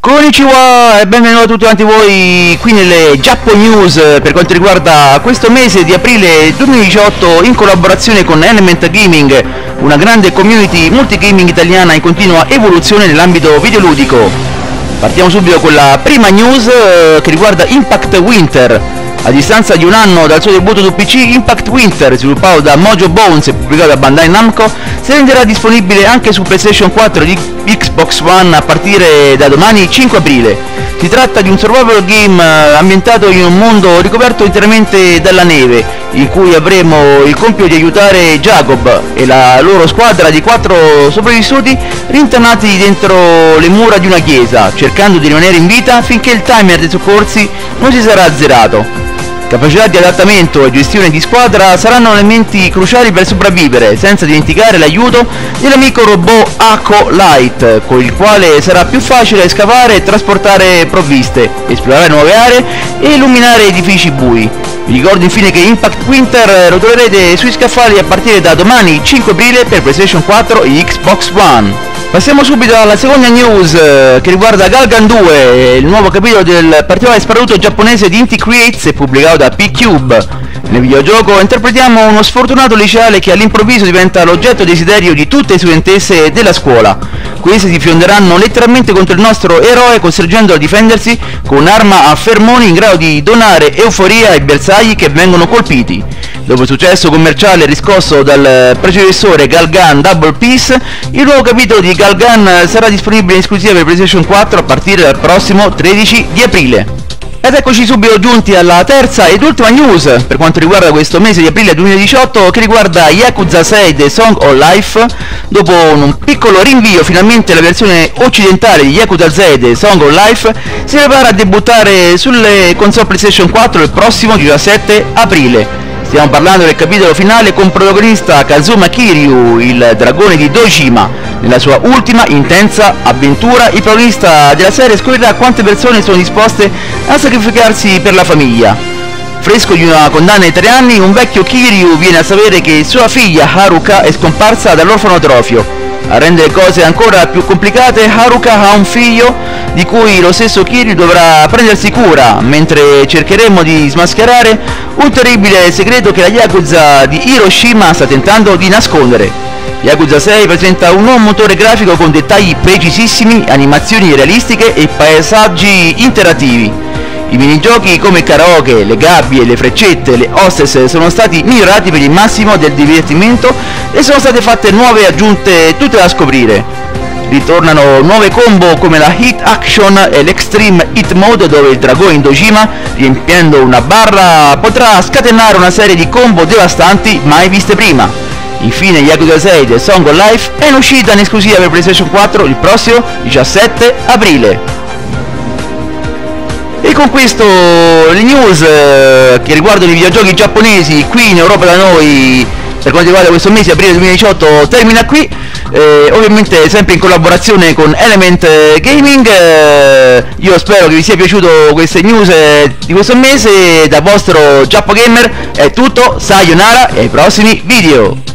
Konnichiwa e benvenuti a tutti quanti voi qui nelle Giappo News per quanto riguarda questo mese di aprile 2018 in collaborazione con Element Gaming, una grande community multigaming italiana in continua evoluzione nell'ambito videoludico. Partiamo subito con la prima news eh, che riguarda Impact Winter. A distanza di un anno dal suo debutto su PC, Impact Winter, sviluppato da Mojo Bones e pubblicato da Bandai Namco, si renderà disponibile anche su PlayStation 4 e Xbox One a partire da domani 5 aprile. Si tratta di un survival game eh, ambientato in un mondo ricoperto interamente dalla neve, in cui avremo il compito di aiutare Jacob e la loro squadra di quattro sopravvissuti rintanati dentro le mura di una chiesa, cercando di rimanere in vita finché il timer dei soccorsi non si sarà azzerato. Capacità di adattamento e gestione di squadra saranno elementi cruciali per sopravvivere, senza dimenticare l'aiuto dell'amico robot Ako Light, con il quale sarà più facile scavare e trasportare provviste, esplorare nuove aree e illuminare edifici bui. Vi ricordo infine che Impact Winter lo troverete sui scaffali a partire da domani 5 aprile per PlayStation 4 e Xbox One. Passiamo subito alla seconda news eh, che riguarda Galgan 2, il nuovo capitolo del particolare sparuto giapponese di Inti Creates pubblicato da P-Cube. Nel videogioco interpretiamo uno sfortunato liceale che all'improvviso diventa l'oggetto desiderio di tutte le studentesse della scuola. Queste si fionderanno letteralmente contro il nostro eroe costringendolo a difendersi con un'arma a fermoni in grado di donare euforia ai bersagli che vengono colpiti. Dopo il successo commerciale riscosso dal predecessore Galgan Double Peace, il nuovo capitolo di Galgan sarà disponibile in esclusiva per PlayStation 4 a partire dal prossimo 13 di aprile. Ed eccoci subito giunti alla terza ed ultima news per quanto riguarda questo mese di aprile 2018 che riguarda Yakuza 6 The Song of Life. Dopo un piccolo rinvio finalmente la versione occidentale di Yakuza 6 The Song of Life si prepara a debuttare sulle console PlayStation 4 il prossimo 17 aprile. Stiamo parlando del capitolo finale con protagonista Kazuma Kiryu, il dragone di Dojima. Nella sua ultima intensa avventura, il protagonista della serie scoprirà quante persone sono disposte a sacrificarsi per la famiglia. Fresco di una condanna di tre anni, un vecchio Kiryu viene a sapere che sua figlia Haruka è scomparsa dall'orfanotrofio. A rendere cose ancora più complicate, Haruka ha un figlio di cui lo stesso Kiryu dovrà prendersi cura, mentre cercheremo di smascherare un terribile segreto che la Yakuza di Hiroshima sta tentando di nascondere. Yakuza 6 presenta un nuovo motore grafico con dettagli precisissimi, animazioni realistiche e paesaggi interattivi. I minigiochi come karaoke, le gabbie, le freccette, le hostess sono stati migliorati per il massimo del divertimento e sono state fatte nuove aggiunte tutte da scoprire. Ritornano nuove combo come la Hit Action e l'Extreme Hit Mode dove il dragone in Dojima, riempiendo una barra, potrà scatenare una serie di combo devastanti mai viste prima. Infine Yakuza 6 The Song of Life è in uscita in esclusiva per PlayStation 4 il prossimo 17 aprile. E con questo le news eh, che riguardano i videogiochi giapponesi qui in Europa da noi per quanto riguarda questo mese aprile 2018 termina qui eh, ovviamente sempre in collaborazione con Element Gaming eh, io spero che vi sia piaciuto queste news eh, di questo mese. Da vostro Giappo Gamer è tutto sayonara e ai prossimi video